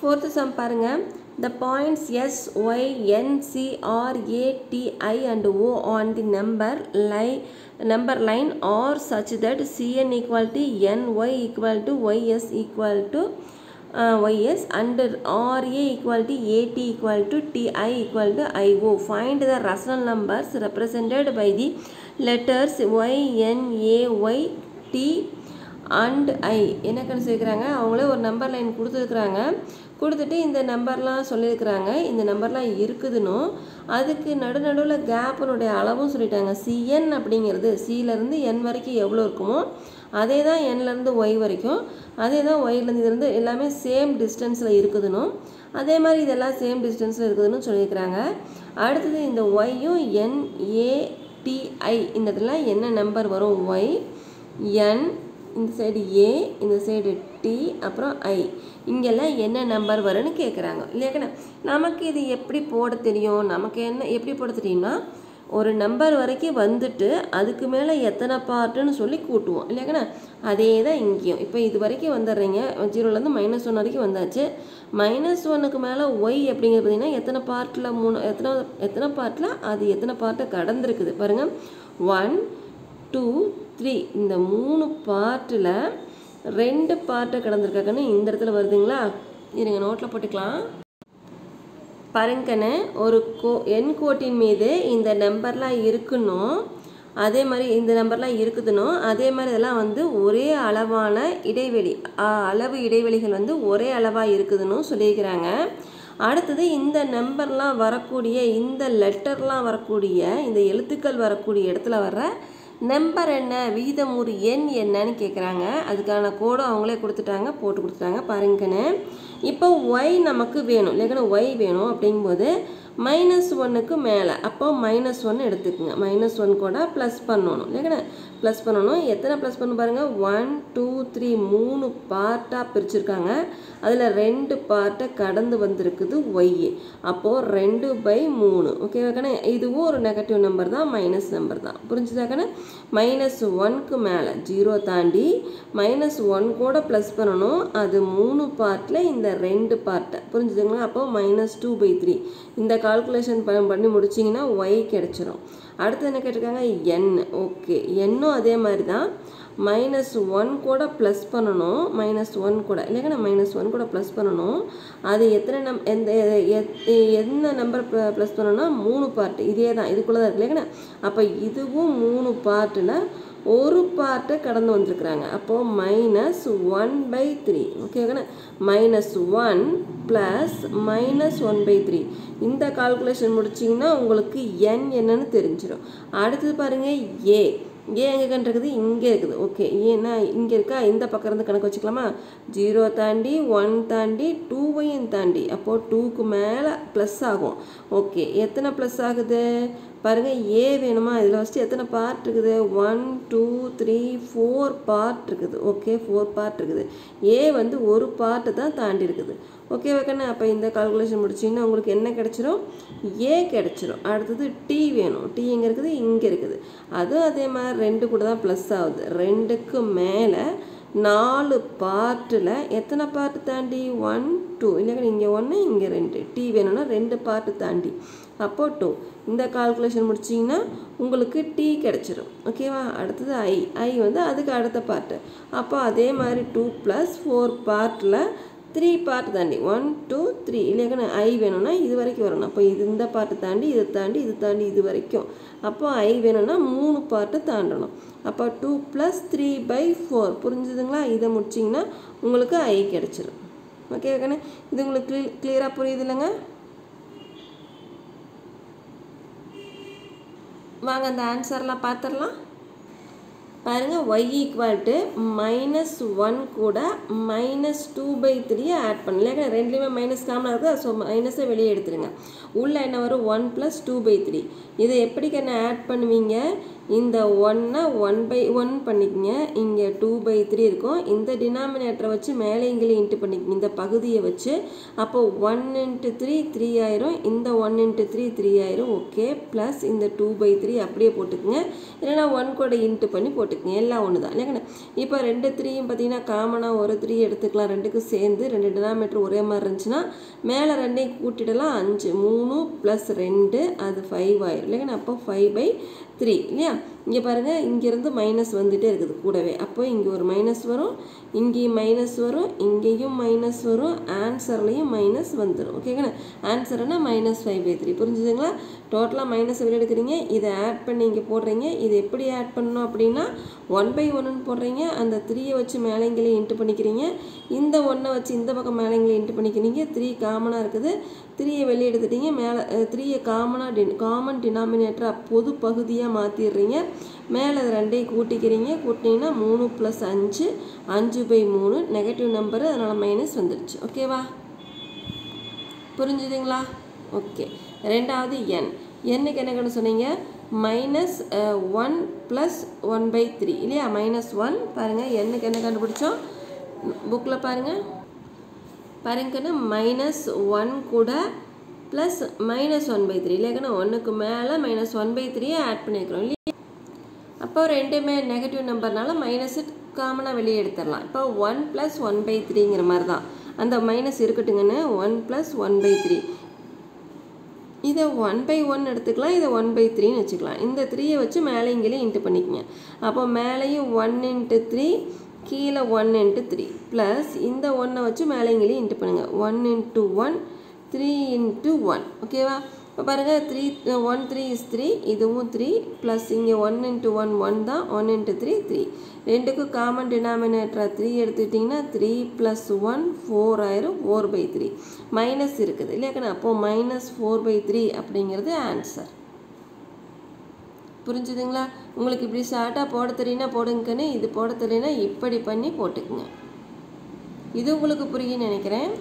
Fourth some பாருங்க the points s y n c r a t i and o on the number line number line are such that cn equal to n y equal to ys equal to uh, ys and ra equal to at equal to ti equal to io find the rational numbers represented by the letters y n a y t And I என்ன கணக்கு அவங்களே ஒரு number line கொடுத்துருக்குறாங்க. கொடுத்துட்டு இந்த நம்பர்லாம் சொல்லியிருக்கிறாங்க. இந்த நம்பர்லாம் இருக்குதுன்னு. அதுக்கு நடுநடுவில் கேப்பினுடைய அளவும் சொல்லிட்டாங்க. சிஎன் அப்படிங்கிறது சியிலேருந்து என் வரைக்கும் எவ்வளோ இருக்குமோ அதே தான் என்லேருந்து ஒய் வரைக்கும். அதே தான் ஒய்லேருந்து இதுலேருந்து எல்லாமே சேம் டிஸ்டன்ஸில் இருக்குதுன்னு அதே மாதிரி இதெல்லாம் சேம் டிஸ்டன்ஸில் இருக்குதுன்னு சொல்லியிருக்கிறாங்க. அடுத்தது இந்த ஒய்யும் என் ஏடிஐ இந்த இடத்துல என்ன நம்பர் வரும்? ஒய் என் இந்த சைடு ஏ இந்த சைடு டி அப்புறம் ஐ இங்கெல்லாம் என்ன நம்பர் வரும்னு கேட்குறாங்க இல்லையாக்கண்ணா? நமக்கு இது எப்படி போட தெரியும்? நமக்கு என்ன எப்படி போட தெரியும்னா ஒரு நம்பர் வரைக்கும் வந்துட்டு அதுக்கு மேலே எத்தனை பார்ட்டுன்னு சொல்லி கூட்டுவோம். இல்லையாக்கண்ணா? அதே தான் இங்கேயும். இப்போ இது வரைக்கும் வந்துடுறீங்க. ஜீரோலேருந்து மைனஸ் ஒன் வரைக்கும் வந்தாச்சு. மைனஸ் ஒன்னுக்கு மேலே ஒய் அப்படிங்கிறது பார்த்தீங்கன்னா எத்தனை பார்ட்டில் மூணு எத்தனை எத்தனை பார்ட்டில் அது எத்தனை பார்ட்டை கடந்திருக்குது. பாருங்கள் ஒன் டூ த்ரீ. இந்த மூணு பார்ட்டில் ரெண்டு பார்ட்டை கடந்திருக்காக்கன்னு இந்த இடத்துல வருதுங்களா? இருங்க நோட்டில் போட்டுக்கலாம். பாருங்கண்ணே ஒரு கோ எண் கோட்டின் மீது இந்த நம்பர்லாம் இருக்கணும். அதே மாதிரி இந்த நம்பர்லாம் இருக்குதுனோ அதே மாதிரி இதெல்லாம் வந்து ஒரே அளவான இடைவெளி அளவு இடைவெளிகள் வந்து ஒரே அளவாக இருக்குதுன்னு சொல்லியிருக்கிறாங்க. அடுத்தது இந்த நம்பர்லாம் வரக்கூடிய இந்த லெட்டர்லாம் வரக்கூடிய இந்த எழுத்துக்கள் வரக்கூடிய இடத்துல வர்ற நம்பர் என்ன விகிதமுறு எண் என்னன்னு கேட்குறாங்க அதுக்கான கோடும் அவங்களே கொடுத்துட்டாங்க போட்டு கொடுத்துட்டாங்க. பாருங்கன்னு இப்போ ஒய் நமக்கு வேணும். இல்லைங்கன்னா ஒய் வேணும் அப்படிங்கும்போது மைனஸ் ஒன்னுக்கு மேலே. அப்போ மைனஸ் ஒன் எடுத்துக்கோங்க. மைனஸ் ஒன் கூட ப்ளஸ் பண்ணணும். இல்லைங்கண்ணா? ப்ளஸ் பண்ணணும். எத்தனை ப்ளஸ் பண்ண பாருங்கள் ஒன் டூ த்ரீ மூணு பார்ட்டாக பிரிச்சுருக்காங்க. அதில் ரெண்டு பார்ட்டை கடந்து வந்திருக்குது ஒய் அப்போது ரெண்டு பை மூணு. ஓகேவாக்கண்ணே இதுவும் ஒரு நெகட்டிவ் நம்பர் தான் மைனஸ் நம்பர் தான். புரிஞ்சுதாக்கண்ணே மைனஸ் ஒன்க்கு மேலே ஜீரோ தாண்டி மைனஸ் ஒன் கூட ப்ளஸ் பண்ணணும். அது மூணு பார்ட்டில் இந்த ரெண்டு பார்ட்டை புரிஞ்சுதுங்களா? அப்போ மைனஸ் டூ பை த்ரீ இந்த கால்குலேஷன் பண்ணி முடிச்சிங்கன்னா ஒய் கிடச்சிரும். அடுத்து என்ன கேட்டிருக்காங்க? என் ஓகே என்னும் அதே மாதிரி தான். மைனஸ் ஒன் கூட ப்ளஸ் பண்ணணும். மைனஸ் ஒன் கூட. இல்லைங்க மைனஸ் ஒன் கூட ப்ளஸ் பண்ணணும். அது எத்தனை நம் எந்த எந்த நம்பர் ப்ளஸ் பண்ணணும்னா மூணு பார்ட்டு இதே தான். இதுக்குள்ளே தான் இருக்கு இல்லைங்கண்ணா அப்போ இதுவும் மூணு பார்ட்டில் ஒரு பார்ட்டை கடந்து வந்திருக்கிறாங்க. அப்போது மைனஸ் ஒன் பை த்ரீ ஓகேங்கண்ணா minus one plus minus one by three இந்த கால்குலேஷன் முடிச்சிங்கன்னா உங்களுக்கு என் என்னன்னு தெரிஞ்சிடும் அடுத்தது பாருங்கள் ஏ ஏ எங்கே இருக்குது? இங்கே இருக்குது. ஓகே ஏன்னா இங்கே இருக்கா? இந்த பக்கம் இருந்து கணக்கு வச்சுக்கலாமா? ஜீரோ தாண்டி ஒன் தாண்டி டூவையும் தாண்டி. அப்போது டூக்கு மேலே ப்ளஸ் ஆகும். ஓகே எத்தனை ப்ளஸ் ஆகுது? பாருங்கள் ஏ வேணுமா? இதில் ஃபஸ்ட்டு எத்தனை பார்ட் இருக்குது? One two three four part இருக்குது. ஓகே ஃபோர் பார்ட் இருக்குது. ஏ வந்து ஒரு பார்ட்டு தான் தாண்டி இருக்குது. ஓகே வைக்கண்ணே? அப்போ இந்த கால்குலேஷன் முடிச்சிங்கன்னா உங்களுக்கு என்ன கிடச்சிரும்? ஏ கிடச்சிரும். அடுத்தது டி வேணும். டி எங்கே இருக்குது? இங்கே இருக்குது. அதுவும் அதே மாதிரி ரெண்டு கூட தான் ப்ளஸ் ஆகுது. ரெண்டுக்கு மேலே நாலு பார்ட்டில் எத்தனை பார்ட்டு தாண்டி? ஒன் டூ இல்லைங்க இங்கே ஒன்று இங்கே ரெண்டு. டி வேணும்னா ரெண்டு பார்ட்டு தாண்டி. அப்போ டூ இந்த கால்குலேஷன் முடிச்சிங்கன்னா உங்களுக்கு டி கிடச்சிரும். ஓகேவா அடுத்தது ஐ ஐ வந்து அதுக்கு அடுத்த பார்ட்டு அப்போ அதே மாதிரி டூ ப்ளஸ் ஃபோர் பார்ட்டில் த்ரீ பார்ட் தாண்டி ஒன் டூ த்ரீ இல்லையா? ஐ வேணும்னா இது வரைக்கும் வரணும். அப்போ இது இந்த பார்ட்டை தாண்டி இதை தாண்டி இது தாண்டி இது வரைக்கும். அப்போ ஐ வேணும்னா மூணு பார்ட்டை தாண்டணும். அப்போ two plus three by four புரிஞ்சுதுங்களா? இதை முடிச்சிங்கன்னா உங்களுக்கு ஐ கிடச்சிரும். ஓகே கண்ணே இது உங்களுக்கு க்ளியராக கிளியராக புரியுது இல்லைங்க? வாங்க அந்த ஆன்சர்லாம் பார்த்துடலாம் பாருங்கள் Y equal to minus one கூட மைனஸ் டூ பை த்ரீயை ஆட் பண்ணல ரெண்டுலேயுமே மைனஸ் காமனாக இருக்குது? ஸோ மைனஸை வெளியே எடுத்துருங்க. உள்ளே என்ன வரும்? One plus two by three இதை எப்படிக்கு என்ன ஆட் பண்ணுவீங்க? இந்த ஒன்னை ஒன் பை ஒன் பண்ணிக்கங்க. இங்கே டூ பை த்ரீ இருக்கும். இந்த டினாமினேட்டரை வச்சு மேலே இங்கே இன்ட்டு பண்ணிக்கங்க. இந்த பகுதியை வச்சு. அப்போ ஒன் இன்ட்டு த்ரீ த்ரீ ஆயிரும். இந்த ஒன் இன்ட்டு த்ரீ த்ரீ ஆயிரும். ஓகே ப்ளஸ் இந்த டூ பை த்ரீ அப்படியே போட்டுக்குங்க. இல்லைன்னா ஒன் கூட இன்ட்டு பண்ணி போட்டுக்குங்க. எல்லாம் ஒன்று தான் இல்லைங்கண்ணா இப்போ ரெண்டு த்ரீயும் பார்த்தீங்கன்னா காமனாக ஒரு த்ரீ எடுத்துக்கலாம். ரெண்டுக்கும் சேர்ந்து ரெண்டு டினாமீட்டர் ஒரே மாதிரி இருந்துச்சுன்னா மேலே ரெண்டையும் கூட்டிடலாம். அஞ்சு மூணு ப்ளஸ் ரெண்டு. அது ஃபைவ் ஆயிரும். இல்லைங்கண்ணா அப்போ ஃபைவ் பை த்ரீ இல்லையா இங்கே பாருங்கள் இங்கேருந்து மைனஸ் வந்துகிட்டே இருக்குது கூடவே. அப்போ இங்கே ஒரு மைனஸ் வரும் இங்கேயும் மைனஸ் வரும் இங்கேயும் மைனஸ் வரும் ஆன்சர்லேயும் மைனஸ் வந்துடும் ஓகேங்கண்ணா ஆன்சர்னா மைனஸ் ஃபைவ் பை த்ரீ புரிஞ்சுதுங்களா? டோட்டலாக மைனஸ் வெளியே எடுக்கிறீங்க? இதை ஆட் பண்ணி இங்கே போடுறீங்க. இது எப்படி ஆட் பண்ணணும் அப்படின்னா ஒன் பை ஒன்னு போடுறீங்க. அந்த த்ரீயை வச்சு மேலேங்களையும் இன்ட்டு பண்ணிக்கிறீங்க. இந்த ஒன்றை வச்சு இந்த பக்கம் மேலேங்களையும் இன்ட்டு பண்ணிக்கிறீங்க. த்ரீ காமனாக இருக்குது. த்ரீயை வெளியே எடுத்துட்டீங்க. மேலே த்ரீயை காமனாக டி காமன் டினாமினேட்டராக பொது பகுதியாக மாற்றிடுறீங்க மேலே அது ரெண்டையும் கூட்டிக்கிறீங்க. கூட்டினீங்கன்னா மூணு ப்ளஸ் அஞ்சு அஞ்சு பை மூணு நெகட்டிவ் நம்பரு அதனால் மைனஸ் வந்துடுச்சு ஓகேவா புரிஞ்சுதுங்களா? ஓகே ரெண்டாவது என் என்னுக்கு என்ன கண்டு சொன்னீங்க minus one plus one by three இல்லையா? மைனஸ் ஒன் பாருங்கள் என்னுக்கு என்ன கண்டுபிடிச்சோம்? புக்கில் பாருங்கள் பாருங்கன்னு மைனஸ் ஒன் கூட plus minus one by three இல்லையாக்கண்ணா ஒன்றுக்கு மேலே மைனஸ் ஒன் பை த்ரீயே ஆட் பண்ணியிருக்கிறோம் இல்லையா அப்போ ரெண்டுமே நெகட்டிவ் நம்பர்னால மைனஸ் காமனாக வெளியே எடுத்துடலாம். இப்போ ஒன் ப்ளஸ் ஒன் பை த்ரீங்கிற மாதிரி தான் அந்த minus இருக்கட்டுங்கன்னு one plus one by three இதை ஒன் பை ஒன் எடுத்துக்கலாம் இதை ஒன் பை த்ரீன்னு வச்சுக்கலாம். இந்த த்ரீயை வச்சு மேலே இங்கேயும் இன்ட்டு பண்ணிக்கங்க. அப்போ மேலேயும் ஒன் இன்ட்டு த்ரீ கீழே ஒன் இன்ட்டு த்ரீ ப்ளஸ் இந்த ஒன்றை வச்சு மேலே இங்கேயும் இன்ட்டு பண்ணுங்கள் one into one three into one ஓகேவா இப்போ பாருங்கள் three one three is three இதுவும் த்ரீ ப்ளஸ் இங்கே ஒன் இன்ட்டு ஒன் ஒன் தான் ஒன் இன்ட்டு த்ரீ த்ரீ ரெண்டுக்கும் காமன் டினாமினேட்டராக த்ரீ எடுத்துக்கிட்டிங்கன்னா த்ரீ ப்ளஸ் ஒன் ஃபோர் ஆயிரும் ஃபோர் பை த்ரீ மைனஸ் இருக்குது இல்லையாக்கண்ணா அப்போது மைனஸ் ஃபோர் பை த்ரீ அப்படிங்கிறது ஆன்சர் புரிஞ்சுதுங்களா? உங்களுக்கு இப்படி ஷார்ட்டாக போட தெரியுன்னா போடுங்கன்னு இது போட தெரியலனா இப்படி பண்ணி போட்டுக்குங்க. இது உங்களுக்கு புரியுன்னு நினைக்கிறேன்.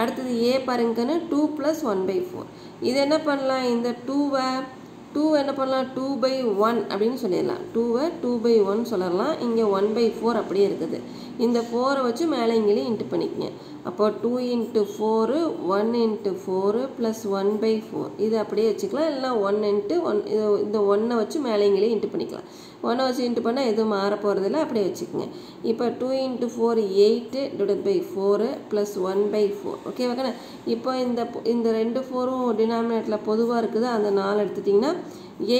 அடுத்தது ஏ பாருங்கன்னு two plus one by four இது என்ன பண்ணலாம்? இந்த டூவை டூ என்ன பண்ணலாம்? டூ பை ஒன் அப்படின்னு சொல்லிடலாம். டூவை டூ பை ஒன் சொல்லலாம். இங்கே ஒன் பை ஃபோர் அப்படியே இருக்குது. இந்த ஃபோரை வச்சு மேலே இங்கேயும் இன்ட்டு பண்ணிக்கங்க. அப்போ two into four one into four plus one by four இது அப்படியே வச்சுக்கலாம். இல்லைனா ஒன் இன்ட்டு ஒன் இது இந்த ஒன்றை வச்சு மேலேங்களே இங்கேயும் இன்ட்டு பண்ணிக்கலாம். ஒன்றை வச்சு இன்ட்டு பண்ணால் எதுவும் மாற போகிறதில்ல அப்படியே வச்சுக்கோங்க. இப்போ two into four eight divide by four plus one by four okay ஓகேண்ணா இப்போ இந்த இந்த ரெண்டு ஃபோரும் டினாமினேட்டில் பொதுவாக இருக்குது. அந்த நாலு எடுத்துட்டிங்கன்னா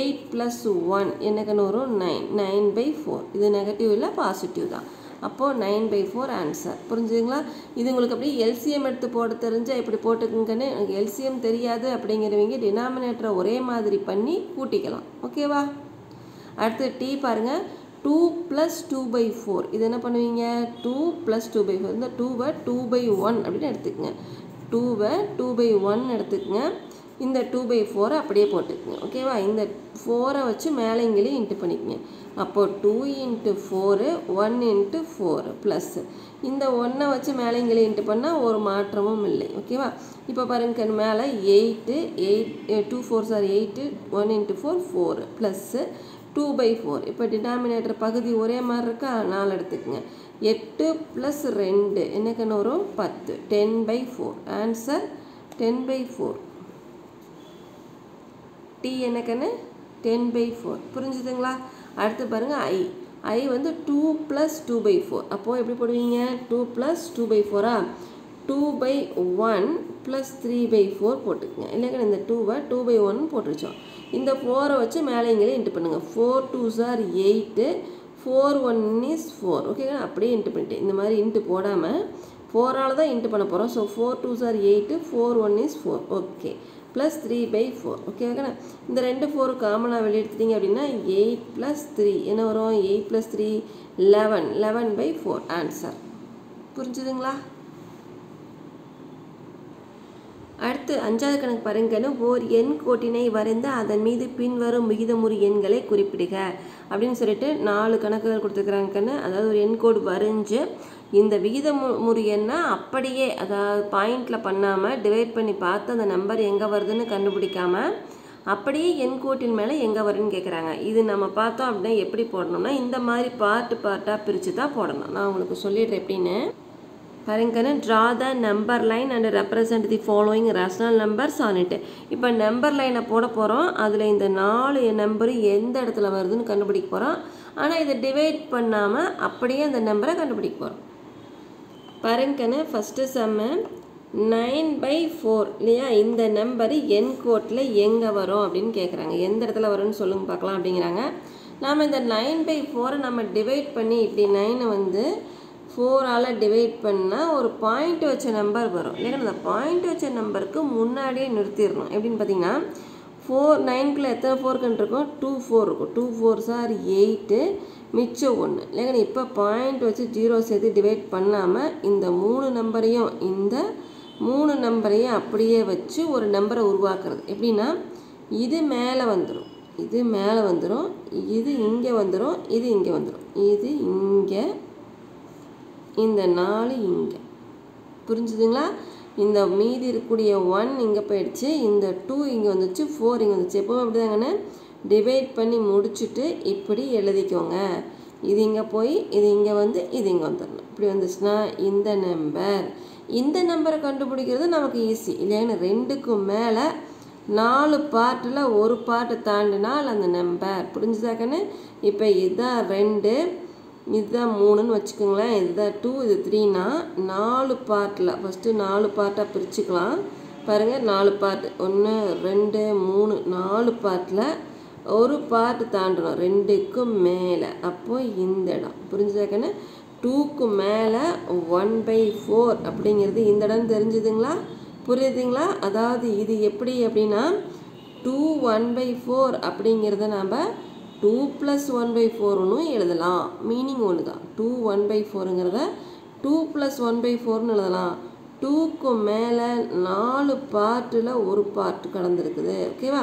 எயிட் ப்ளஸ் ஒன் என்னக்குன்னு வரும்? நைன் நைன் பை ஃபோர் இது நெகட்டிவ் இல்லை பாசிட்டிவ் தான். அப்போது நைன் பை ஃபோர் ஆன்சர் புரிஞ்சுங்களா இது உங்களுக்கு அப்படியே எல்சிஎம் எடுத்து போட தெரிஞ்சால் இப்படி போட்டுக்குங்கன்னு எனக்கு எல்சிஎம் தெரியாது அப்படிங்கிறவங்க டினாமினேட்டரை ஒரே மாதிரி பண்ணி கூட்டிக்கலாம். ஓகேவா அடுத்து டி பாருங்கள் two plus two by four இது என்ன பண்ணுவீங்க? Two plus two by four இந்த டூவை டூ பை ஒன் அப்படின்னு எடுத்துக்கங்க. டூவை டூ பை ஒன் எடுத்துக்கங்க. இந்த டூ பை ஃபோரை அப்படியே போட்டுக்குங்க. ஓகேவா இந்த ஃபோரை வச்சு மேலே இங்கேயும் இன்ட்டு பண்ணிக்கங்க. அப்போது two into four one into four plus இந்த ஒன்றை வச்சு மேலே இங்கேயும் இன்ட்டு பண்ணால் ஒரு மாற்றமும் இல்லை. ஓகேவா இப்போ பாருங்க மேலே eight eight two four are eight one into four four plus two by four இப்போ டினாமினேட்டர் பகுதி ஒரே மாதிரி இருக்கா? நாலு எடுத்துக்கங்க. எட்டு ப்ளஸ் ரெண்டு. என்னக்குன்னு வரும்? பத்து. Ten by four answer ten by four D என்னக்குன்னு ten by four புரிஞ்சுதுங்களா? அடுத்து பாருங்கள் ஐ ஐ வந்து two plus two by four அப்போது எப்படி போடுவீங்க? Two plus two by ஃபோரா two by one plus three by four போட்டுக்கங்க. இல்லைங்க இந்த டூவை டூ பை ஒன் போட்டுருச்சோம். இந்த ஃபோரை வச்சு மேலே இங்கே இன்ட்டு பண்ணுங்கள் four two are eight four one is four ஓகேங்களா அப்படியே இன்ட்டு பண்ணிட்டு இந்த மாதிரி இன்ட்டு போடாமல் ஃபோரால் தான் இன்ட்டு பண்ண போகிறோம் so four two are eight four one is four okay plus three by four okay ஓகேண்ணா இந்த ரெண்டு ஃபோர் காமனாக வெளியெடுத்துட்டீங்க அப்படின்னா எயிட் ப்ளஸ் த்ரீ என்ன வரும்? Eight plus three eleven eleven by four answer புரிஞ்சுதுங்களா? அடுத்து அஞ்சாவது கணக்கு பாருங்கன்னு ஓர் எண் கோட்டினை வரைந்து அதன் மீது பின்வரும் விகிதமுறு எண்களை குறிப்பிடுக. அப்படின்னு சொல்லிட்டு நாலு கணக்குகள் கொடுத்துருக்குறாங்கன்னு அதாவது ஒரு எண் கோடு வரைஞ்சு இந்த விகிதமுறு எண்ணை அப்படியே அதாவது பாயிண்டில் பண்ணாமல் டிவைட் பண்ணி பார்த்து அந்த நம்பர் எங்கே வருதுன்னு கண்டுபிடிக்காம அப்படியே என் கோட்டின் மேலே எங்கே வருன்னு கேட்குறாங்க இது நம்ம பார்த்தோம் அப்படின்னா எப்படி போடணும்னா இந்த மாதிரி பார்ட்டு பார்ட்டாக பிரித்து தான் போடணும். நான் உங்களுக்கு சொல்லிடுறேன் எப்படின்னு. பாருங்கன்னு draw the number line and represent the following rational numbers on இப்போ நம்பர் லைனை போட போகிறோம் அதில் இந்த நாலு நம்பரும் எந்த இடத்துல வருதுன்னு கண்டுபிடிக்க போகிறோம் ஆனால் இதை டிவைட் பண்ணாமல் அப்படியே அந்த நம்பரை கண்டுபிடிக்க போகிறோம் பாருங்கன்னு ஃபஸ்ட்டு செம்ம நைன் பை ஃபோர் இல்லையா? இந்த நம்பரு என் கோட்டில் எங்கே வரும் அப்படின்னு கேட்குறாங்க எந்த இடத்துல வரும்னு சொல்லுங்க பார்க்கலாம் அப்படிங்கிறாங்க. நாம் இந்த நைன் பை ஃபோரை நம்ம டிவைட் பண்ணி இப்படி நைனை வந்து ஃபோரால் டிவைட் பண்ணால் ஒரு பாயிண்ட் வச்ச நம்பர் வரும். இல்லைன்னா அந்த பாயிண்ட் வச்ச நம்பருக்கு முன்னாடியே நிறுத்திடணும். எப்படின்னு பார்த்தீங்கன்னா ஃபோர் நைன்குள்ளே எத்தனை ஃபோர் இருக்கும் டூ ஃபோர் இருக்கும். டூ ஃபோர் சார் எயிட்டு மிச்சம் ஒன்று இல்லைங்க இப்போ பாயிண்ட் வச்சு ஜீரோ சேர்த்து டிவைட் பண்ணாமல் இந்த மூணு நம்பரையும் இந்த மூணு நம்பரையும் அப்படியே வச்சு ஒரு நம்பரை உருவாக்குறது. எப்படின்னா இது மேலே வந்துடும் இது மேலே வந்துடும் இது இங்கே வந்துடும் இது இங்கே வந்துடும் இது இங்கே இந்த நாலு இங்கே. புரிஞ்சுதுங்களா? இந்த மீதி இருக்கக்கூடிய ஒன் இங்கே போயிடுச்சு. இந்த டூ இங்கே வந்துச்சு ஃபோர் இங்கே வந்துச்சு. எப்போவும் அப்படி தாங்கன்னு டிவைட் பண்ணி முடிச்சுட்டு இப்படி எழுதிக்கோங்க. இது இங்கே போய் இது இங்கே வந்து இது இங்கே வந்துடணும் இப்படி வந்துச்சுன்னா இந்த நம்பர் இந்த நம்பரை கண்டுபிடிக்கிறது நமக்கு ஈஸி இல்லைன்னு ரெண்டுக்கும் மேலே நாலு பார்ட்டில் ஒரு பார்ட்டு தாண்டினால் அந்த நம்பர் புரிஞ்சுதாக்கன்னு இப்போ இதான் ரெண்டு. இதுதான் மூணுன்னு வச்சுக்கோங்களேன். இதுதான் டூ இது த்ரீனா நாலு பார்ட்டில் ஃபஸ்ட்டு நாலு பார்ட்டாக பிரிச்சுக்கலாம். பாருங்கள் நாலு பார்ட் ஒன்று ரெண்டு மூணு நாலு பார்ட்டில் ஒரு பார்ட்டு தாண்டணும். ரெண்டுக்கும் மேலே. அப்போ இந்த இடம். புரிஞ்சுதாக்கன்னு டூக்கு மேலே ஒன் பை ஃபோர் அப்படிங்கிறது இந்த இடம் தெரிஞ்சுதுங்களா? புரியுதுங்களா? அதாவது இது எப்படி அப்படின்னா டூ ஒன் பை ஃபோர் அப்படிங்கிறத நாம் டூ ப்ளஸ் ஒன் பை ஃபோர்னு எழுதலாம். மீனிங் ஒன்று தான் டூ ஒன் பை ஃபோருங்கிறத டூ ப்ளஸ் ஒன் பை ஃபோர்னு எழுதலாம். டூக்கு மேலே நாலு பார்ட்டில் ஒரு பார்ட் கடந்திருக்குது ஓகேவா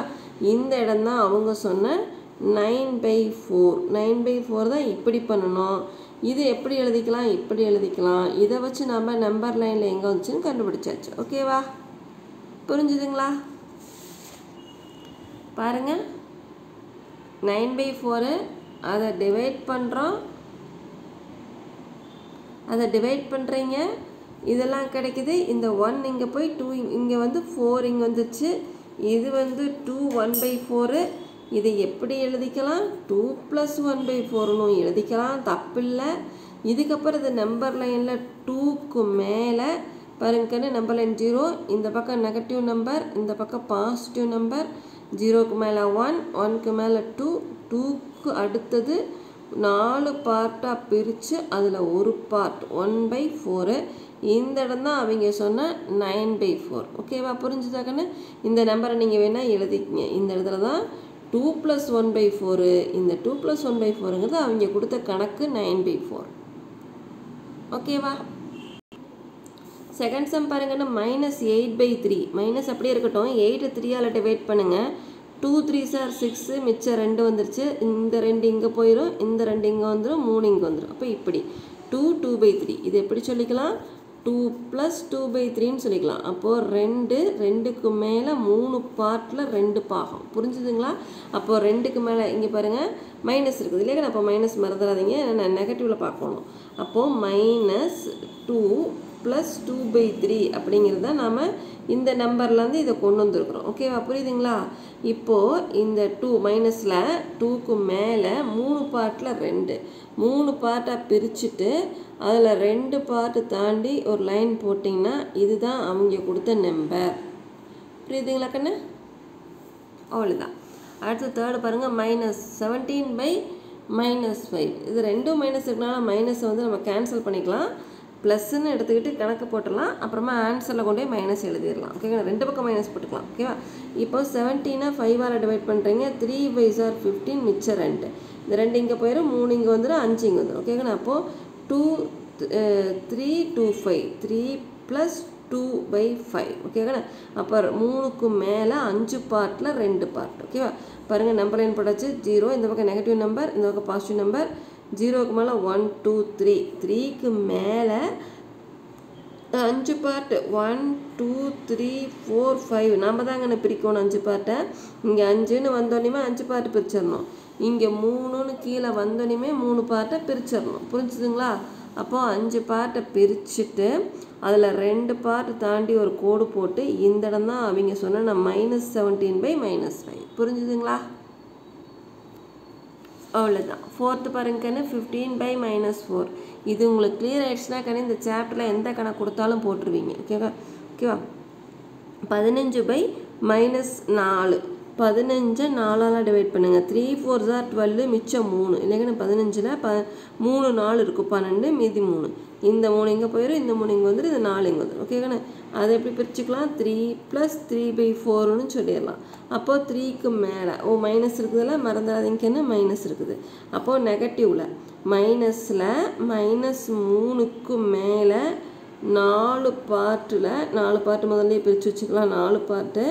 இந்த இடம்தான் அவங்க சொன்ன nine by four nine by four தான் இப்படி பண்ணணும். இது எப்படி எழுதிக்கலாம்? இப்படி எழுதிக்கலாம். இதை வச்சு நம்ம நம்பர் லைனில் எங்கே வந்துச்சுன்னு கண்டுபிடிச்சாச்சு. ஓகேவா புரிஞ்சுதுங்களா? பாருங்கள் நைன் பை ஃபோரு அதை டிவைட் பண்ணுறோம் அதை டிவைட் பண்ணுறீங்க இதெல்லாம் கிடைக்கிது. இந்த ஒன் இங்கே போய் டூ இங்கே வந்து ஃபோர் இங்கே வந்துச்சு இது வந்து டூ ஒன் பை ஃபோரு இதை எப்படி எழுதிக்கலாம்? டூ ப்ளஸ் ஒன் பை ஃபோர்னும் எழுதிக்கலாம். தப்பில்லை. இதுக்கப்புறம் இது நம்பர் லைனில் டூக்கு மேலே பாருங்கன்னு நம்பர் லைன் ஜீரோ இந்த பக்கம் நெகட்டிவ் நம்பர் இந்த பக்கம் பாசிட்டிவ் நம்பர் ஜீரோக்கு மேலே ஒன் ஒன்க்கு மேலே டூ டூக்கு அடுத்தது நாலு பார்ட்டாக பிரித்து அதில் ஒரு பார்ட் ஒன் பை ஃபோரு இந்த இடம் தான் அவங்க சொன்ன நைன் பை ஃபோர் ஓகேவா புரிஞ்சுதாக்கன்னு இந்த நம்பரை நீங்கள் வேணால் எழுதிக்கிங்க. இந்த இடத்துல தான் two plus one by four இந்த டூ ப்ளஸ் ஒன் பை ஃபோருங்கிறது அவங்க கொடுத்த கணக்கு நைன் பை ஃபோர் ஓகேவா second sum பாருங்கன்னா minus eight by three minus அப்படியே இருக்கட்டும். எயிட்டு த்ரீயால் டிவைட் பண்ணுங்கள் டூ த்ரீ சார் சிக்ஸு மிச்சம் ரெண்டு வந்துருச்சு. இந்த ரெண்டு இங்கே போயிடும் இந்த ரெண்டு இங்கே வந்துடும் மூணு இங்கே வந்துடும் அப்போ இப்படி. டூ டூ பை த்ரீ இது எப்படி சொல்லிக்கலாம்? டூ ப்ளஸ் டூ பை த்ரீன்னு சொல்லிக்கலாம். அப்போது ரெண்டு ரெண்டுக்கு மேலே மூணு பார்ட்டில் ரெண்டு பாகம். புரிஞ்சுதுங்களா? அப்போது ரெண்டுக்கு மேலே இங்கே பாருங்கள் மைனஸ் இருக்குது. இல்லையா அப்போ மைனஸ் மறந்துடாதீங்க. நான் நெகட்டிவில் பார்க்கணும். அப்போது minus two plus two by three அப்படிங்கிறத நாம் இந்த நம்பர்லேருந்து இதை கொண்டு வந்துருக்குறோம். ஓகேவா புரியுதுங்களா? இப்போது இந்த டூ மைனஸில் டூக்கு மேலே மூணு பார்ட்டில் ரெண்டு. மூணு பார்ட்டாக பிரிச்சுட்டு அதில் ரெண்டு பார்ட்டு தாண்டி ஒரு லைன் போட்டிங்கன்னா இதுதான் அவங்க கொடுத்த நம்பர் புரியுதுங்களா கண்ணு? அவ்வளோதான் அடுத்து தேர்டு பாருங்கள் minus seventeen by minus five இது ரெண்டும் மைனஸ் இருக்கனால மைனஸை வந்து நம்ம கேன்சல் பண்ணிக்கலாம். ப்ளஸ்ன்னு எடுத்துக்கிட்டு கணக்கு போட்டுடலாம். அப்புறமா ஆன்சரில் கொண்டு போய் மைனஸ் எழுதிடலாம். ஓகேங்களா ரெண்டு பக்கம் மைனஸ் போட்டுக்கலாம். ஓகேவா இப்போ செவன்டீனை ஃபைவால் டிவைட் பண்ணுறீங்க த்ரீ பை சார் ஃபிஃப்டீன் மிச்சம் ரெண்டு. இந்த ரெண்டு இங்கே போயிடும் மூணு இங்கே வந்துடும் அஞ்சு இங்கே வந்துடும் ஓகேங்களா அப்போது two three two five three plus two by five ஓகேங்களா அப்போ மூணுக்கு மேலே அஞ்சு பார்ட்டில் ரெண்டு பார்ட் ஓகேவா பாருங்கள் நம்பர் என் போட்டாச்சு? ஜீரோ இந்த பக்கம் நெகட்டிவ் நம்பர் இந்த பக்கம் பாசிட்டிவ் நம்பர் ஜீரோக்கு மேலே ஒன் டூ த்ரீ த்ரீக்கு மேலே அஞ்சு part one two three four five நம்ம தாங்க பிரிக்கணும் அஞ்சு பார்ட்டை இங்கே அஞ்சுன்னு வந்தோடனே அஞ்சு பார்ட்டு பிரிச்சிடணும் இங்கே மூணுன்னு கீழே வந்தோடனே மூணு பார்ட்டை பிரிச்சிடணும் புரிஞ்சுதுங்களா? அப்போது அஞ்சு பார்ட்டை பிரிச்சுட்டு அதில் ரெண்டு பார்ட் தாண்டி ஒரு கோடு போட்டு இந்த இடம் தான் அவங்க சொன்ன minus seventeen by minus five புரிஞ்சுதுங்களா? அவ்வளோதான் ஃபோர்த்து பாருங்க கண்ணு ஃபிஃப்டீன் பை மைனஸ் ஃபோர் இது உங்களுக்கு கிளியர் ஆயிடுச்சுன்னா கண்ணு இந்த சாப்டரில் எந்த கணக்கு கொடுத்தாலும் போட்டுருவீங்க. ஓகேவா ஓகேவா பதினஞ்சு பை மைனஸ் நாலு. பதினஞ்சை நாலால் டிவைட் பண்ணுங்கள் த்ரீ ஃபோர் ஜார் டுவெல்லு மிச்சம் மூணு. இல்லைங்கன்னு பதினஞ்சில் ப மூணு நாலு இருக்கும் பன்னெண்டு மீதி மூணு. இந்த மூணு இங்கே போயிடும் இந்த மூணு இங்கே வந்துடும் இந்த நாலு இங்கே வந்துடும் ஓகேங்கண்ணா அதை எப்படி பிரிச்சுக்கலாம்? த்ரீ ப்ளஸ் த்ரீ பை ஃபோர்னு சொல்லிடலாம். அப்போது த்ரீக்கு மேலே. ஓ மைனஸ் இருக்குதுல்ல? மறந்துடாதீங்கன்னு மைனஸ் இருக்குது? அப்போது நெகட்டிவில் மைனஸில் மைனஸ் மூணுக்கு மேலே நாலு பார்ட்டில் நாலு பார்ட்டு முதல்ல பிரித்து வச்சுக்கலாம். நாலு பார்ட்டு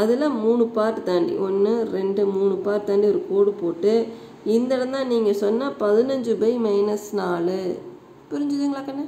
அதில் மூணு பார்ட் தாண்டி ஒன்று ரெண்டு மூணு பார்ட் தாண்டி ஒரு கோடு போட்டு இந்த இடம் தான் நீங்கள் சொன்னால் பதினஞ்சு பை மைனஸ் நாலு. புரிஞ்சுதுங்களா கண்ணு?